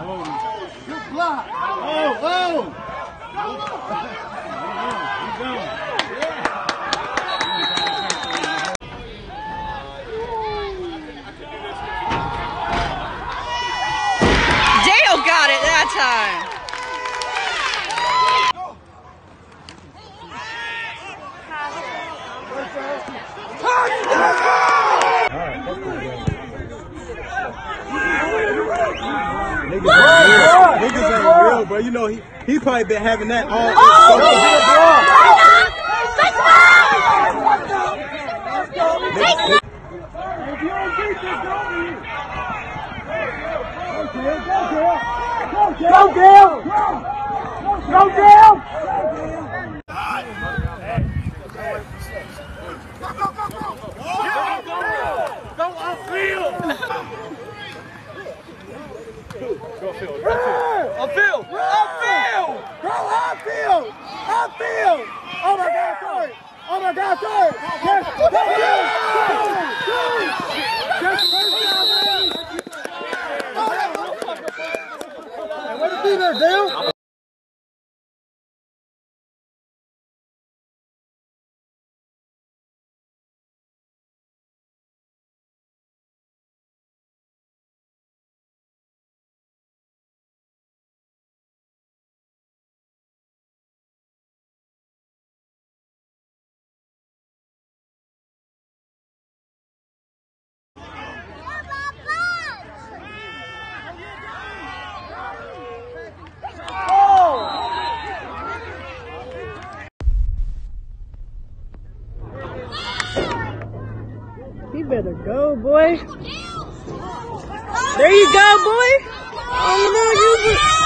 Good block. Oh, oh. Dale got it that time. Niggas, ain't real. niggas ain't real, bro. You know he he probably been having that all. Go, Dale! Go, Upfield! Upfield! Go upfield! Upfield! Oh my God, sorry! Oh my God, sorry! Yes! Go! Go! Go! Just first down, man! Way to be there, Dale! You better go, boy. There you go, boy. Oh no, you.